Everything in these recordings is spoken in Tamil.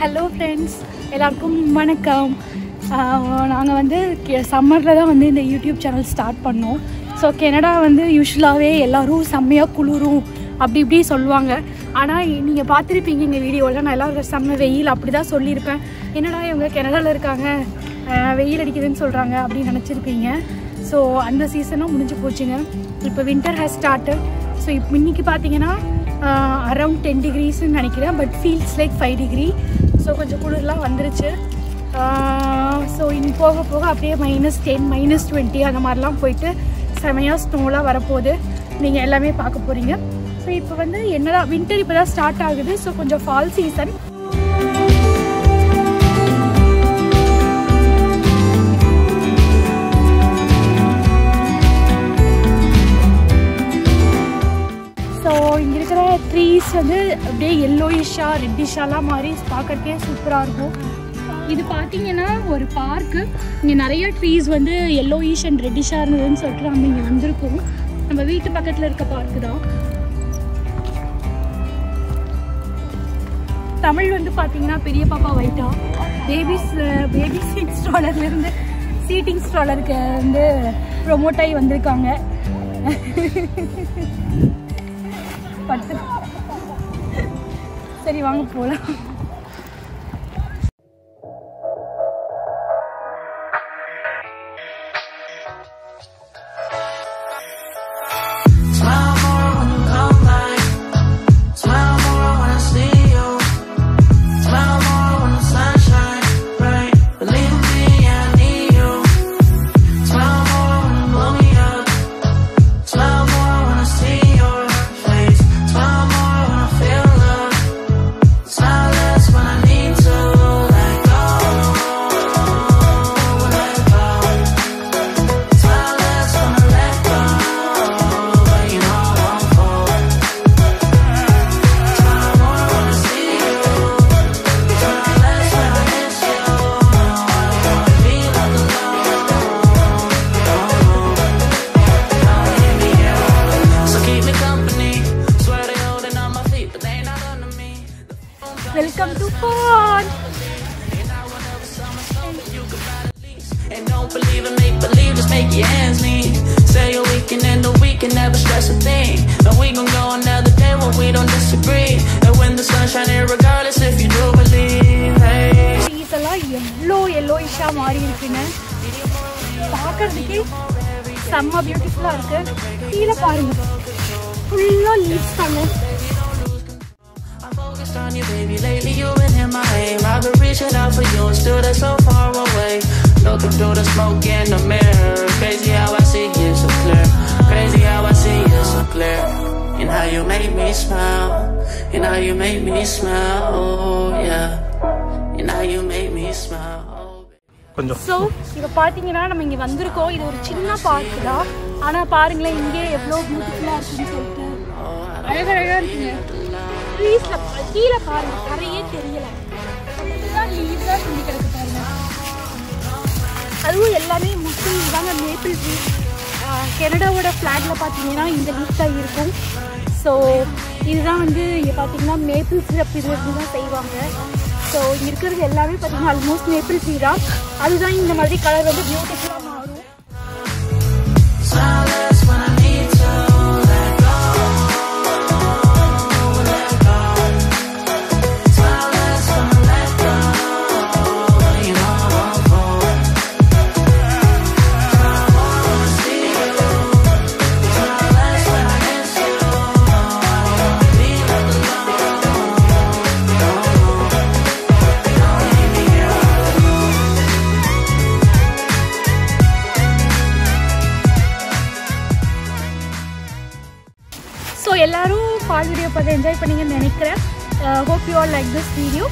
ஹலோ ஃப்ரெண்ட்ஸ் எல்லாருக்கும் வணக்கம். நாங்கள் வந்து சம்மரில் தான் வந்து இந்த யூடியூப் சேனல் ஸ்டார்ட் பண்ணோம். ஸோ கெனடா வந்து யூஸ்வலாகவே எல்லோரும் செம்மையாக குளிரும். அப்படி இப்படி சொல்லுவாங்க. ஆனால் நீங்கள் பார்த்துருப்பீங்க எங்கள் வீடியோவில் நான் எல்லாம் செம்ம வெயில் அப்படி தான் சொல்லியிருப்பேன். என்னடா இவங்க கெனடாவில் இருக்காங்க? வெயில் அடிக்குதுன்னு சொல்கிறாங்க அப்படின்னு நினச்சிருப்பீங்க. ஸோ அந்த சீசனும் முடிஞ்சு போச்சுங்க. இப்போ வின்டர் ஹேஸ் ஸ்டார்ட்டு ஸோ இப்போ இன்னைக்கு பார்த்தீங்கன்னா அரவுண்ட் டென் டிகிரிஸ்ன்னு நினைக்கிறேன். But feels like five degree so கொஞ்சம் குளிர்லாம் வந்துருச்சு. ஸோ இனி போக போக அப்படியே மைனஸ் டென் மைனஸ் டுவெண்ட்டி அந்த மாதிரிலாம் போயிட்டு செமையாக ஸ்னோலாம் வரப்போகுது. நீங்கள் எல்லாமே பார்க்க போகிறீங்க ஸோ இப்போ வந்து என்னடா வின்டர் இப்போ தான் ஸ்டார்ட் ஆகுது. ஸோ கொஞ்சம் ஃபால் சீசன் ட்ரீஸ் வந்து அப்படியே எல்லோயிஷாக ரெட்டிஷாலாம் மாதிரி பார்க்கறதுக்கே சூப்பராக இருக்கும். இது பார்த்தீங்கன்னா ஒரு பார்க்கு இங்கே நிறைய ட்ரீஸ் வந்து எல்லோயிஷ் அண்ட் ரெட்டிஷாக இருந்ததுன்னு சொல்லிட்டு நம்ம இங்கே வந்திருக்கோம். நம்ம வீட்டு பக்கத்தில் இருக்க பார்க்கு தான். தமிழ் வந்து பார்த்தீங்கன்னா பெரிய பாப்பா ஒயிட்டா பேபிஸ் பேபி சீட் ஸ்ட்ராலர்லேருந்து சீட்டிங் ஸ்ட்ராலருக்கு வந்து ப்ரொமோட் ஆகி வந்திருக்காங்க. பத்து சரி வாங்க போகலாம் welcome to porn And don't believe in make believe, just make your ends meet. Say a weekend and the weekend, never stress a thing. And we gon' go another day when we don't disagree. And when the sun shining, regardless if you do believe. Hey. Trees எல்லாம் எவ்வளோ எல்லோயிஷாக மாறி இருக்குன்னு பார்க்கறதுக்கே செம்ம பியூட்டிஃபுல்லாக இருக்கு கீழே பாருங்க ஃபுல்லாக லீவ்ஸ் தாங்க I'm Focused on you, baby. Lately you've been in my aim. I've been reaching out for you and still they're so far away. Looking through the smoke in the mirror. Crazy how I see you so clear. Crazy how I see you so clear. And how you make me smile. And how you make me smile. Oh, yeah. And how you make me smile. Oh, baby. கொஞ்சம் ஸோ இப்போ பார்த்தீங்கன்னா நம்ம இங்கே வந்திருக்கோம் இது ஒரு சின்ன பார்க் தான் ஆனால் பாருங்களேன் இங்கே எவ்வளோ பியூட்டிஃபுல்லாக இருக்குன்னு சொல்லிட்டு அழகழகாக இருக்குங்க ட்ரீஸ்ல கீழே பாருங்க. நிறைய தெரியல. அதுதான் லீவ்ஸாக சொல்லி கிடக்கு பாருங்க அதுவும் எல்லாமே முஸ்லீம் இதாங்க மேப்பிள் ட்ரீ கெனடாவோட ஃப்ளாட்டில் பார்த்தீங்கன்னா இந்த லீஃப் தான் இருக்கும். ஸோ இதுதான் வந்து இங்கே பார்த்தீங்கன்னா மேப்பிள் சிரப் இது வந்து தான் செய்வாங்க. ஸோ இங்கே இருக்கிறது எல்லாமே பார்த்தீங்கன்னா ஆல்மோஸ்ட் மேப்பிள் ட்ரீ தான். அதுதான் இந்த மாதிரி கலர் வந்து பியூட்டிஃபுல்லாக எல்லாரும் ஃபால் வீடியோ பார்த்து என்ஜாய் பண்ணீங்கன்னு நினைக்கிறேன் hope you all like this video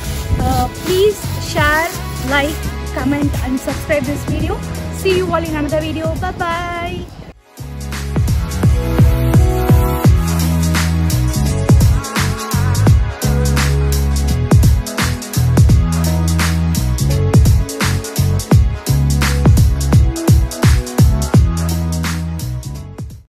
please share like comment and subscribe this video see you all in another video bye bye